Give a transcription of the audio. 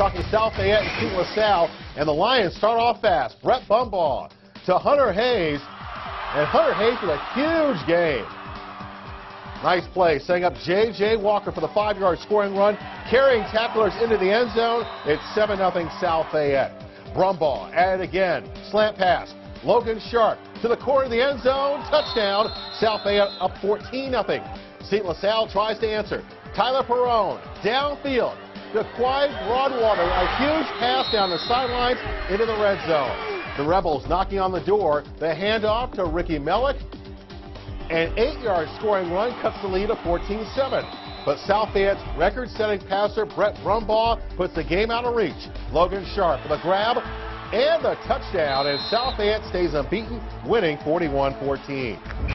talking South Fayette and Seton-La Salle. And the Lions start off fast. Brett Brumbaugh to Hunter Hayes. And Hunter Hayes with a huge game. Nice play, setting up J.J. Walker for the five-yard scoring run, carrying tacklers into the end zone. It's 7-0 South Fayette. Brumbaugh at it again. Slant pass. Logan Sharp to the corner of the end zone. Touchdown. South Fayette up 14-0. Seton-La Salle tries to answer. Tyler Perrone downfield to Clyde Broadwater. A huge pass down the sidelines into the red zone. The Rebels knocking on the door. The handoff to Ricky Mellick. An eight-yard scoring run cuts the lead to 14-7. But South Fayette's record-setting passer Brett Brumbaugh puts the game out of reach. Logan Sharp for the grab and the touchdown, and South Fayette stays unbeaten, winning 41-14.